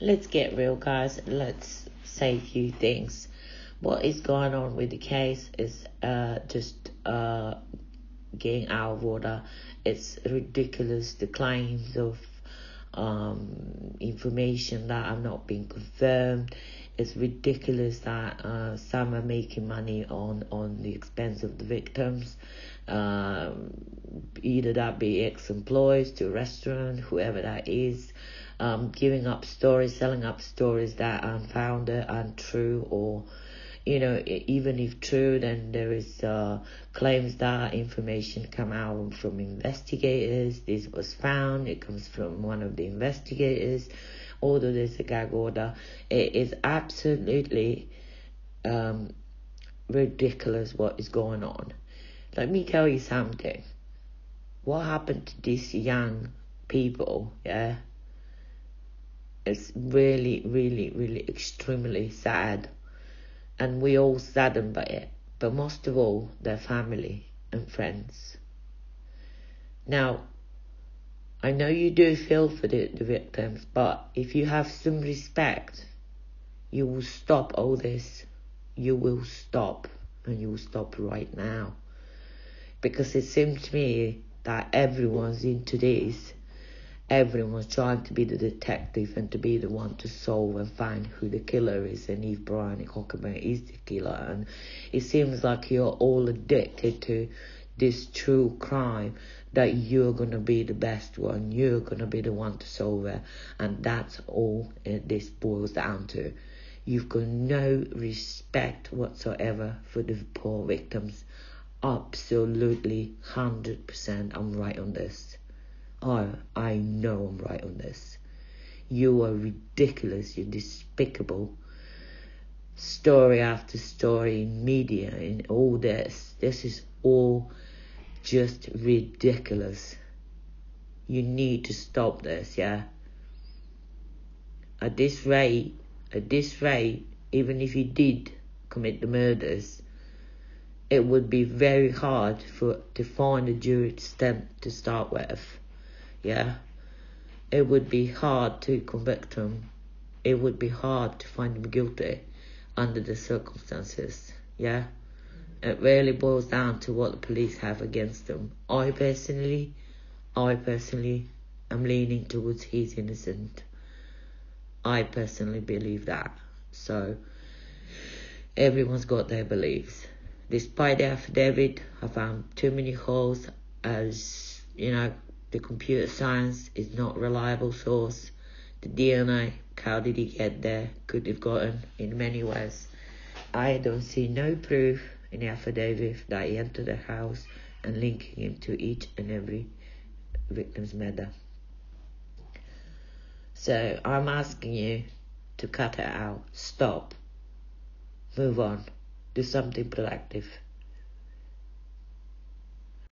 let's get real, guys. Let's say a few things. What is going on with the case is uh, just uh, getting out of order. It's ridiculous. The claims of um, information that have not been confirmed. It's ridiculous that uh, some are making money on, on the expense of the victims. Um, either that be ex-employees to a restaurant, whoever that is, um, giving up stories, selling up stories that are unfounded, untrue, or you know, even if true, then there is uh, claims that information come out from investigators. This was found. It comes from one of the investigators. Although there's a gag order, it is absolutely um, ridiculous what is going on. Let me tell you something. What happened to these young people? Yeah, it's really, really, really extremely sad and we all saddened by it, but most of all, their family and friends. Now, I know you do feel for the, the victims, but if you have some respect, you will stop all this. You will stop, and you will stop right now. Because it seems to me that everyone's into this everyone's trying to be the detective and to be the one to solve and find who the killer is and if Bryan Kohberger is the killer and it seems like you're all addicted to this true crime that you're gonna be the best one you're gonna be the one to solve it and that's all this boils down to. You've got no respect whatsoever for the poor victims. Absolutely 100% I'm right on this Oh, I know I'm right on this. You are ridiculous. You're despicable. Story after story in media and all this. This is all just ridiculous. You need to stop this, yeah? At this rate, at this rate, even if you did commit the murders, it would be very hard for to find a jury to, stamp to start with yeah, it would be hard to convict him. It would be hard to find him guilty under the circumstances, yeah. It really boils down to what the police have against him. I personally, I personally am leaning towards he's innocent. I personally believe that. So, everyone's got their beliefs. Despite the affidavit, I found too many holes as, you know, the computer science is not a reliable source. The DNA, how did he get there? Could have gotten in many ways. I don't see no proof in the affidavit that he entered the house and linking him to each and every victim's murder. So I'm asking you to cut it out. Stop. Move on. Do something productive.